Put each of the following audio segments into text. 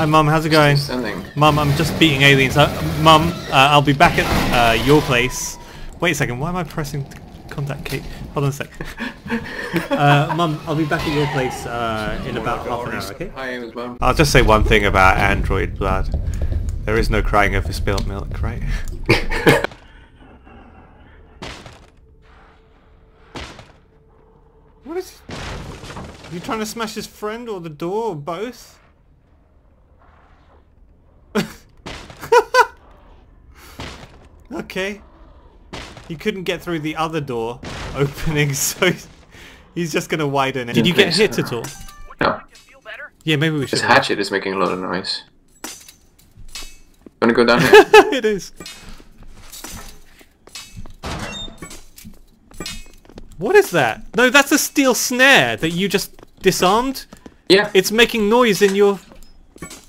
Hi, Mum. How's it going? Mum, I'm just beating aliens. Uh, Mum, uh, I'll be back at uh, your place. Wait a second. Why am I pressing contact Kate? Hold on a sec. uh, Mum, I'll be back at your place uh, in about half an hour. Okay? Hi well. I'll just say one thing about Android blood. There is no crying over spilt milk, right? what is? Are you trying to smash his friend or the door or both? Okay. He couldn't get through the other door opening, so he's just gonna widen it. Did you get hit at all? No. Yeah, maybe we should. This hatchet is making a lot of noise. Wanna go down here? it is. What is that? No, that's a steel snare that you just disarmed. yeah. It's making noise in your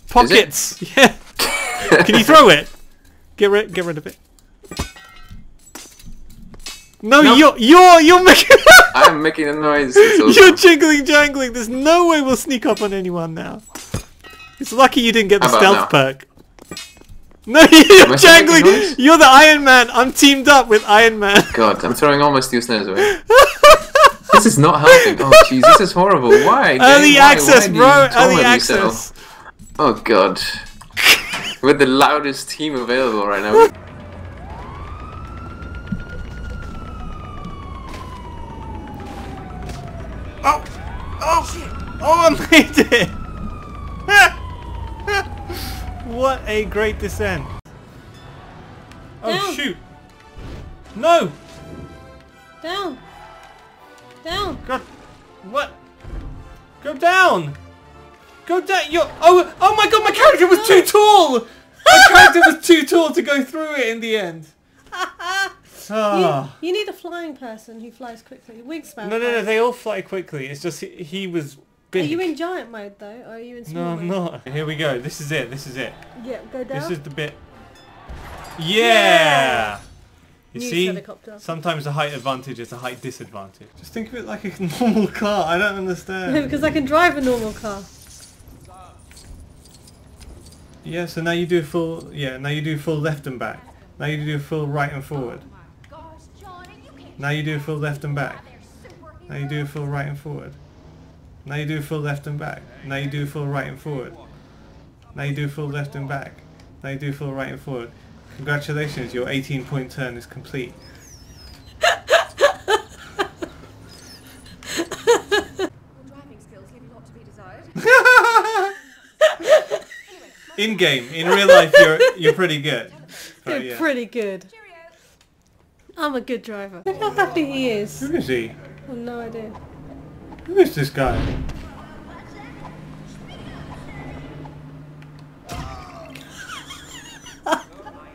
pockets. Yeah. Can you throw it? Get rid, get rid of it. No, No. you're you're you're making I'm making a noise. You're jingling, jangling. There's no way we'll sneak up on anyone now. It's lucky you didn't get the stealth about perk. No, you're Am I still making jangling. You're the Iron Man. I'm teamed up with Iron Man. God, I'm throwing all my steel snares away. this is not helping. Oh jeez, this is horrible. Why? Early Why- access, why bro. Early torment yourself? access. Oh god. With the loudest team available right now. Made it. what a great descent. Oh Down. shoot! No! Down. Down. God, what? Go down! Go down! You're. Oh, oh my God! My character was too tall. My character was too tall to go through it in the end. You, Ah. you need a flying person who flies quickly. Wingspan. No, no, no! They all fly quickly. It's just he, he was Are you in giant mode though, or are you in small No, I'm mode? not. Here we go. This is it. This is it. Yeah, go down. This is the bit. Yeah. Yeah. You News see, helicopter. sometimes a height advantage is a height disadvantage. Just think of it like a normal car. I don't understand. because I can drive a normal car. yeah. So now you do full. Yeah. Now you do full left and back. Now you do full right and forward. Now you do full left and back. Now you do full right and forward. Now you do full left and back. Now you do full right and forward. Now you do full left and back. Now you do full right and forward. Congratulations, your 18 point turn is complete. Driving skills leave a lot to be desired. In game, in real life, you're you're pretty good. You're Oh, yeah. pretty good. I'm a good driver. Look how happy he is. Who is he? I have no idea. Who is this guy?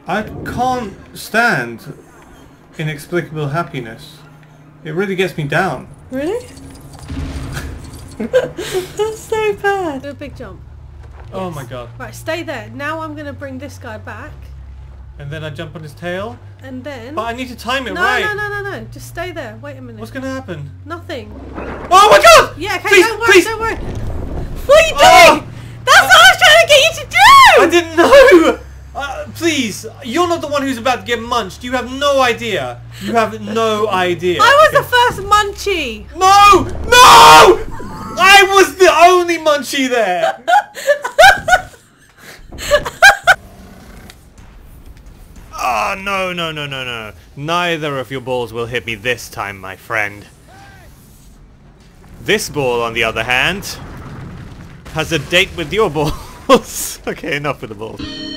I can't stand inexplicable happiness. It really gets me down. Really? That's so bad. Do a big jump. Oh my god. Right, stay there. Now I'm going to bring this guy back. And then I jump on his tail. And then... But I need to time it no, right. no, no, no, no. no. Just stay there. Wait a minute. What's gonna happen? Nothing. Oh my god! Yeah, okay, please, don't worry, please. don't worry. What are you Oh! doing? That's what I was trying to get you to do! I didn't know! Uh, please, you're not the one who's about to get munched. You have no idea. You have no idea. I was the first munchie! No! No! I was the only munchie there! oh, no, no, no, no, no. Neither of your balls will hit me this time, my friend. This ball, on the other hand, has a date with your balls. okay, enough with the balls.